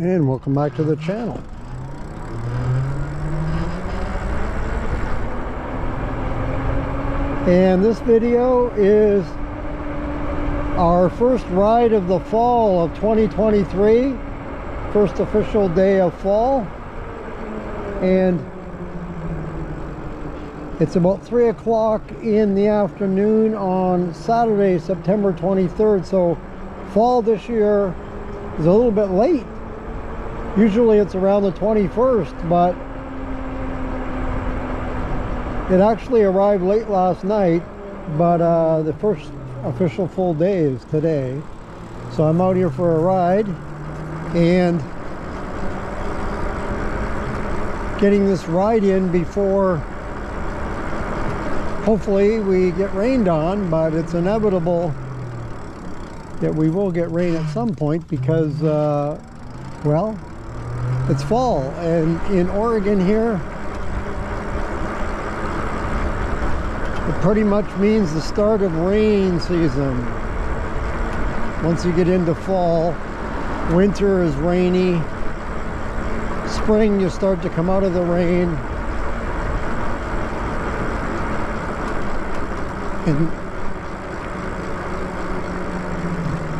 and welcome back to the channel. And this video is our first ride of the fall of 2023 first official day of fall. And it's about three o'clock in the afternoon on Saturday September 23rd so fall this year is a little bit late usually it's around the 21st but it actually arrived late last night but uh, the first official full day is today. So I'm out here for a ride and getting this ride in before hopefully we get rained on but it's inevitable that we will get rain at some point because uh, well it's fall and in Oregon here it pretty much means the start of rain season. Once you get into fall winter is rainy. Spring you start to come out of the rain. And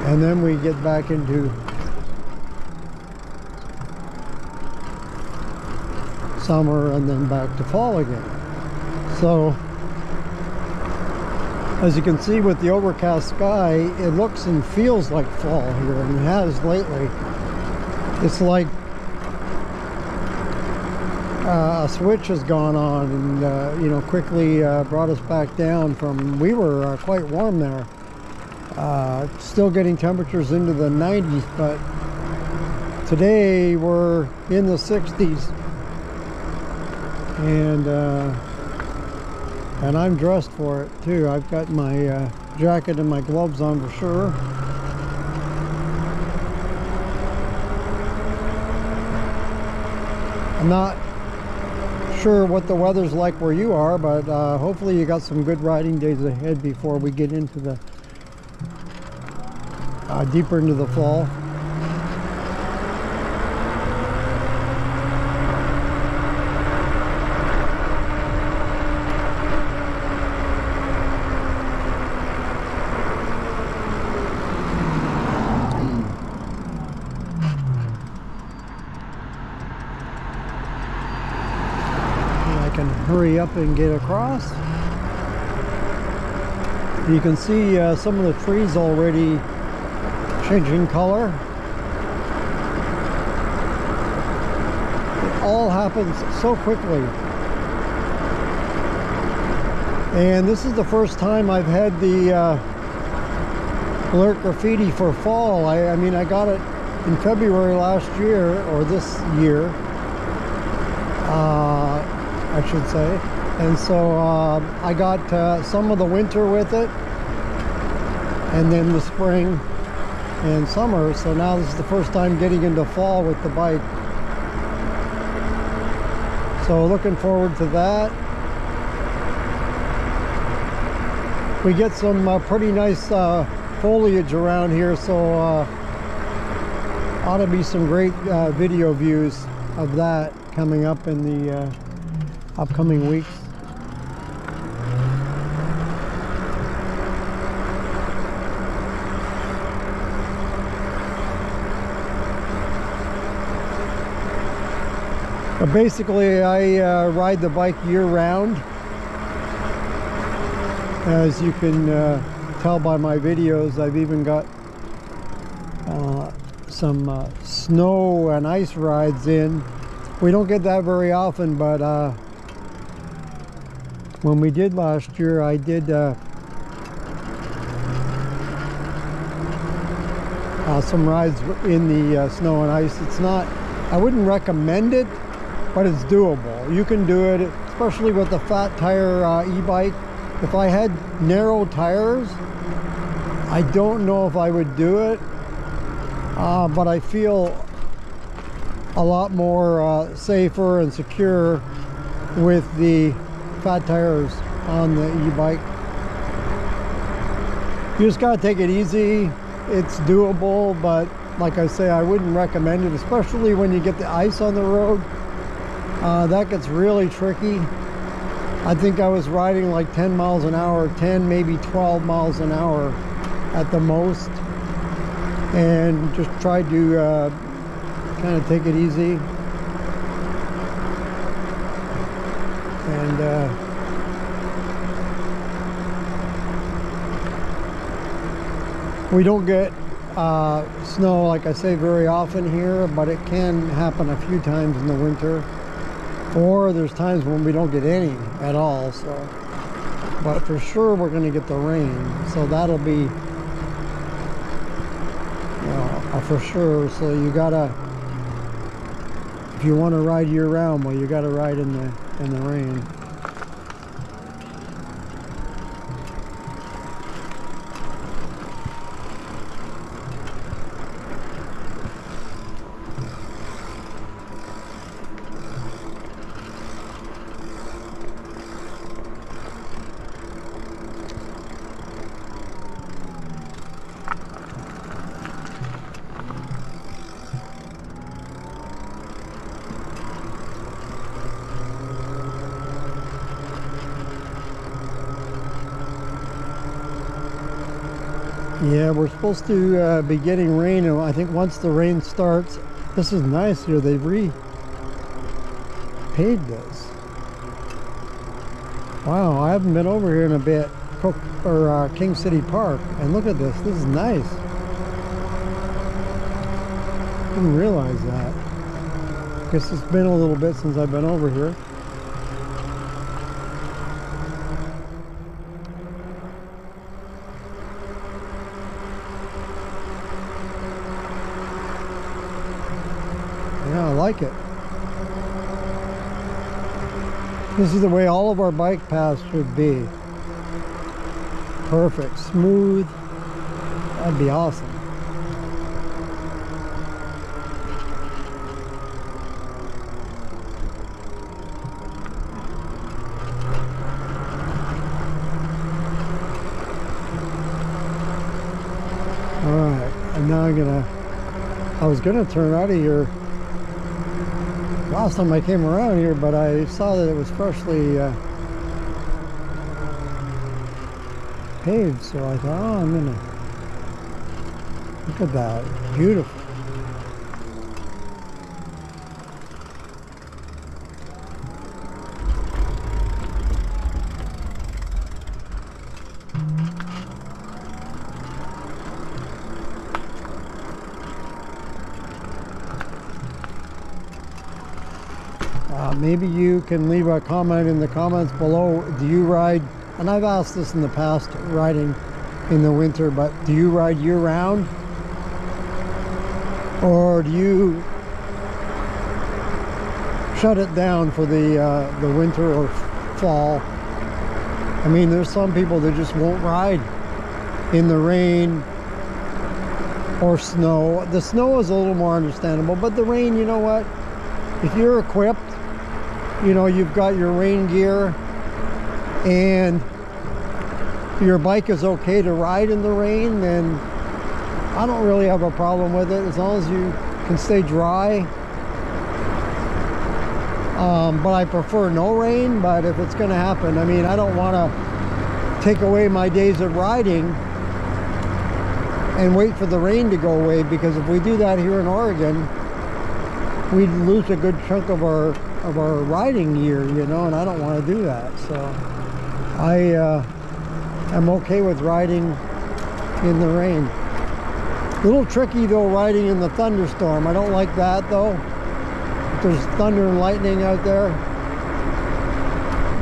and then we get back into summer and then back to fall again. So as you can see with the overcast sky it looks and feels like fall here and it has lately. It's like uh, a switch has gone on and uh, you know quickly uh, brought us back down from we were uh, quite warm there. Uh, still getting temperatures into the 90s but today we're in the 60s and uh, and I'm dressed for it too. I've got my uh, jacket and my gloves on for sure. I'm not sure what the weather's like where you are but uh, hopefully you got some good riding days ahead before we get into the uh, deeper into the fall can hurry up and get across. You can see uh, some of the trees already changing color. It all happens so quickly. And this is the first time I've had the uh, Lyric Graffiti for fall. I, I mean, I got it in February last year, or this year. Uh, I should say. And so uh, I got uh, some of the winter with it and then the spring and summer. So now this is the first time getting into fall with the bike. So looking forward to that. We get some uh, pretty nice uh, foliage around here, so uh, ought to be some great uh, video views of that coming up in the upcoming weeks. But basically, I uh, ride the bike year-round. As you can uh, tell by my videos, I've even got uh, some uh, snow and ice rides in. We don't get that very often, but uh, when we did last year I did uh, uh, some rides in the uh, snow and ice it's not I wouldn't recommend it but it's doable you can do it especially with the fat tire uh, e-bike if I had narrow tires I don't know if I would do it uh, but I feel a lot more uh, safer and secure with the fat tires on the e-bike. You just gotta take it easy. It's doable, but like I say, I wouldn't recommend it, especially when you get the ice on the road. Uh, that gets really tricky. I think I was riding like 10 miles an hour, 10, maybe 12 miles an hour at the most. And just tried to uh, kind of take it easy. And uh, we don't get uh, snow, like I say, very often here, but it can happen a few times in the winter. Or there's times when we don't get any at all, so. But for sure we're gonna get the rain, so that'll be, for sure. So you gotta, if you wanna ride year round, well, you gotta ride in the, in the rain. Yeah, we're supposed to uh, be getting rain, and I think once the rain starts, this is nice here. They've re-paved this. Wow, I haven't been over here in a bit. Cook or uh, King City Park, and look at this. This is nice. Didn't realize that. Guess it's been a little bit since I've been over here. Yeah, I like it. This is the way all of our bike paths should be. Perfect, smooth. That'd be awesome. All right, and now I'm gonna, I was gonna turn out of here last time I came around here, but I saw that it was freshly uh, paved, so I thought, oh, I'm gonna look at that, beautiful. Uh, maybe you can leave a comment in the comments below. Do you ride, and I've asked this in the past, riding in the winter, but do you ride year round? Or do you shut it down for the, uh, the winter or fall? I mean, there's some people that just won't ride in the rain or snow. The snow is a little more understandable, but the rain, you know what? If you're equipped you know you've got your rain gear and your bike is okay to ride in the rain then I don't really have a problem with it as long as you can stay dry. Um, but I prefer no rain but if it's gonna happen I mean I don't want to take away my days of riding and wait for the rain to go away because if we do that here in Oregon we'd lose a good chunk of our of our riding year, you know, and I don't want to do that. So I uh, am okay with riding in the rain. A little tricky though riding in the thunderstorm. I don't like that though. If there's thunder and lightning out there.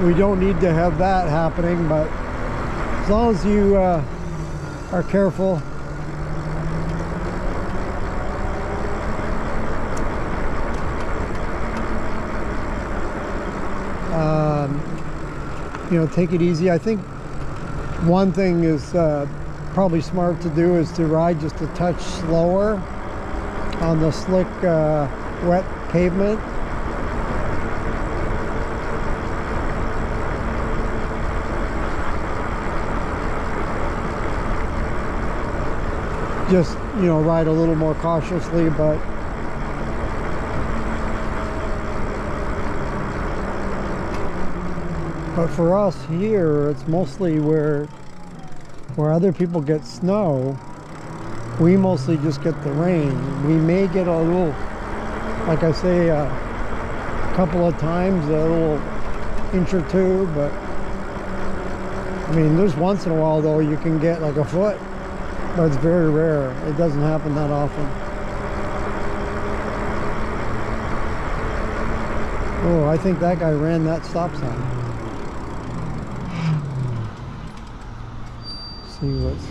We don't need to have that happening, but as long as you uh, are careful um, you know take it easy. I think one thing is uh, probably smart to do is to ride just a touch slower on the slick uh, wet pavement. Just, you know, ride a little more cautiously, but but for us here, it's mostly where where other people get snow, we mostly just get the rain. We may get a little, like I say, a couple of times, a little inch or two, but I mean, there's once in a while though you can get like a foot, but it's very rare. It doesn't happen that often. Oh, I think that guy ran that stop sign. See what's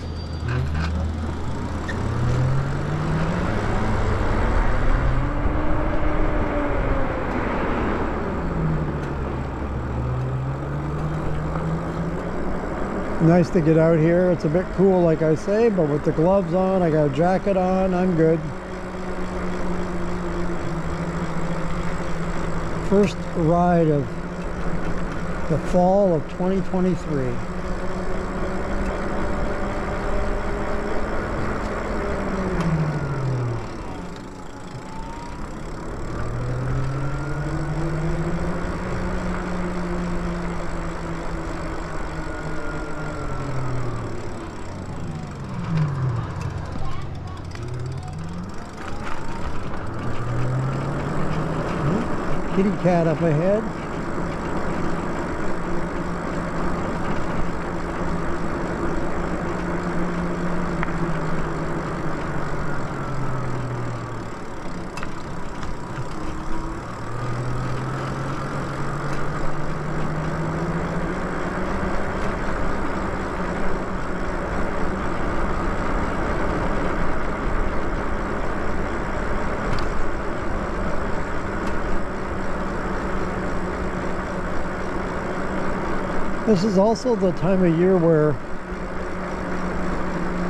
nice to get out here. It's a bit cool like I say but with the gloves on I got a jacket on I'm good. First ride of the fall of 2023 kitty cat up ahead. This is also the time of year where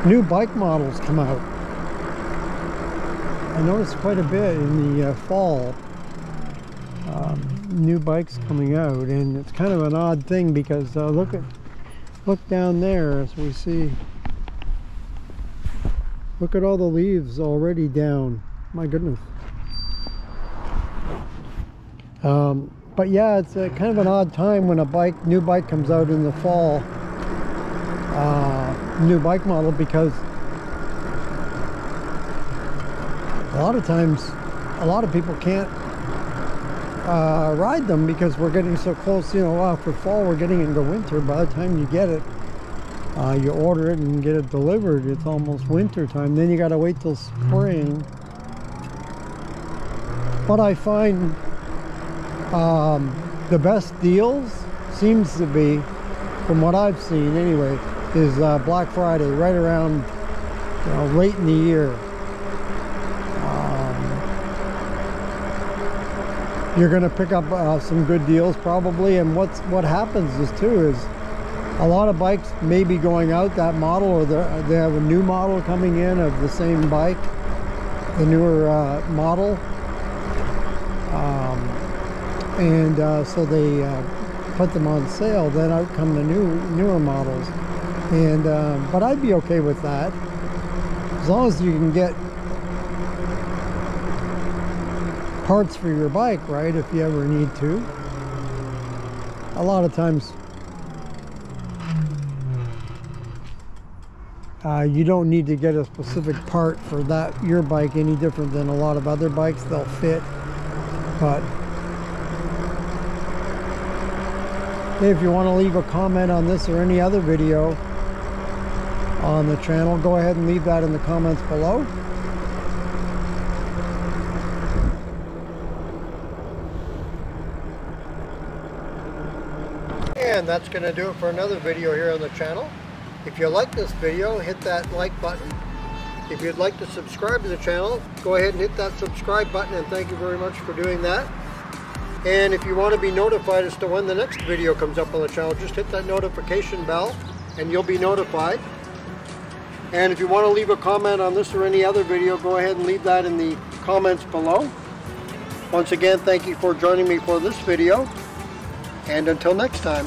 new bike models come out. I noticed quite a bit in the uh, fall. Um, new bikes coming out and it's kind of an odd thing because uh, look at look down there as we see look at all the leaves already down my goodness um, but yeah, it's a, kind of an odd time when a bike, new bike comes out in the fall, uh, new bike model because a lot of times, a lot of people can't uh, ride them because we're getting so close, you know, uh, for fall we're getting into winter. By the time you get it, uh, you order it and get it delivered, it's almost winter time. Then you got to wait till spring. But I find um, the best deals seems to be, from what I've seen anyway, is uh, Black Friday, right around you know, late in the year. Um, you're going to pick up uh, some good deals probably, and what's what happens is too is a lot of bikes may be going out that model, or they have a new model coming in of the same bike, the newer uh, model. Um, and uh, so they uh, put them on sale. Then out come the new newer models. And uh, but I'd be okay with that. As long as you can get parts for your bike right if you ever need to. A lot of times uh, you don't need to get a specific part for that your bike any different than a lot of other bikes. They'll fit. But if you want to leave a comment on this or any other video on the channel go ahead and leave that in the comments below. And that's going to do it for another video here on the channel. If you like this video hit that like button. If you'd like to subscribe to the channel go ahead and hit that subscribe button and thank you very much for doing that and if you want to be notified as to when the next video comes up on the channel, just hit that notification bell and you'll be notified. And if you want to leave a comment on this or any other video, go ahead and leave that in the comments below. Once again, thank you for joining me for this video. And until next time.